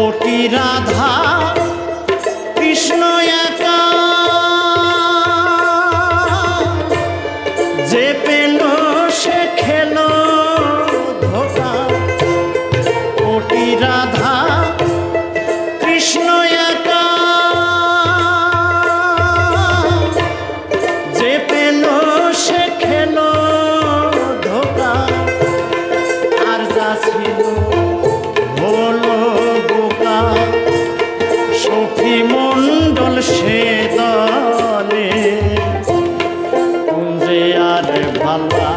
ওটি রাধা, কৃষ্ণ একা। যে পেল, সে খেল ধোকা। ওটি রাধা, কৃষ্ণ একা। যে পেল, সে খেল ধোকা। আর যা ছিল মণ্ডল সে তালে কুঞ্জে আর ভালা